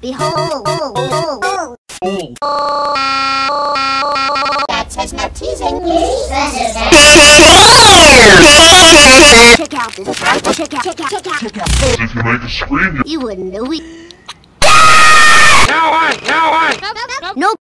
Behold. That's says no teasing. Check out this. Check out. Check out. Check out. Check out. If you make a scream, You wouldn't know it. Now what? Now no. Nope.